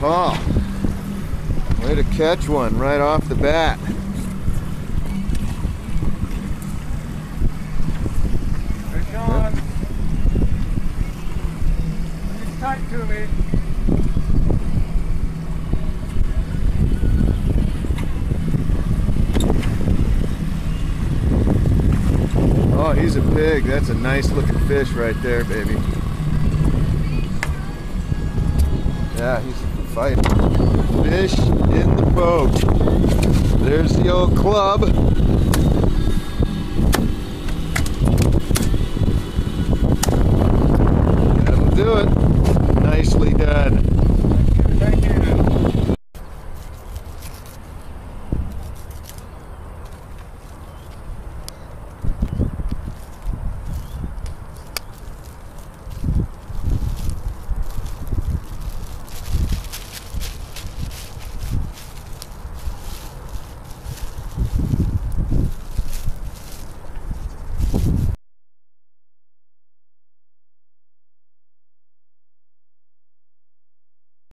Paul. Way to catch one right off the bat. Fish on. He's tight to me. Oh, he's a pig. That's a nice looking fish right there, baby. Yeah, he's fight. Fish in the boat. There's the old club. That'll do it. Nicely done.